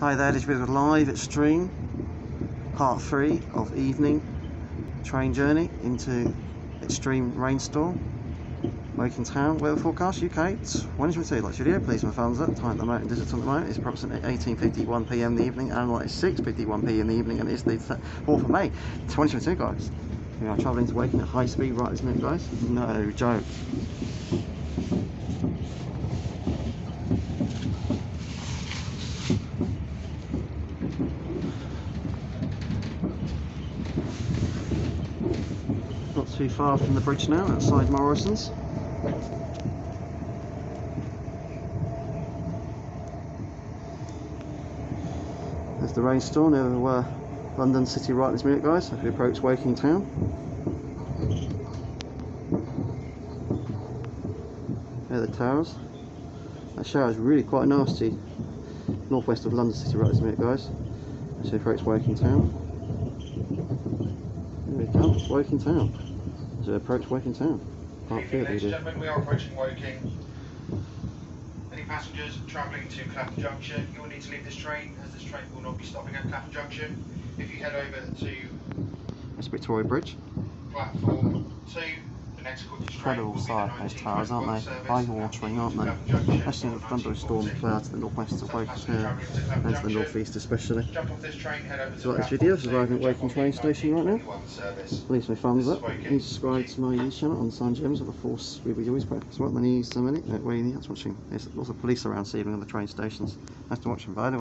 Hi there, this is live stream, part three of evening train journey into extreme rainstorm. Woking Town weather forecast UK. When did you see like video? Please my thumbs up. Time at the moment, digital at the moment is approximately 18:51 p.m. in the evening, and like 6:51 p.m. in the evening, and it's the 4th of May, 2022, guys. We are travelling to Woking at high speed right this minute, guys. No joke. Not too far from the bridge now, outside Morrison's. There's the rainstorm over uh, London City right this minute, guys, as we approach Woking Town. There are the towers. That shower is really quite nasty. Northwest of London City right this minute, guys. As we approach Woking Town. We go, Woking Town. We approach Woking Town. Part the Ladies and gentlemen, we are approaching Woking. Any passengers travelling to Clapham Junction, you will need to leave this train as this train will not be stopping at Clapham Junction. If you head over to That's Victoria Bridge. platform 2, the next quickest train Incredible sight, those towers, aren't they? Eye-watering, aren't they? Especially in the thunderstorm 1940. clouds to the northwest of So Woking passengers Town travelling to Clapham and to the northeast especially. Jump off this train, head over to So like this video, this is arriving at Woking train station right now. Please my thumbs up. Please subscribe to my YouTube channel on San James of the Force we always practice what the news a minute. Where you need watching. There's lots of police around this evening on the train stations. Nice to watch them by the way.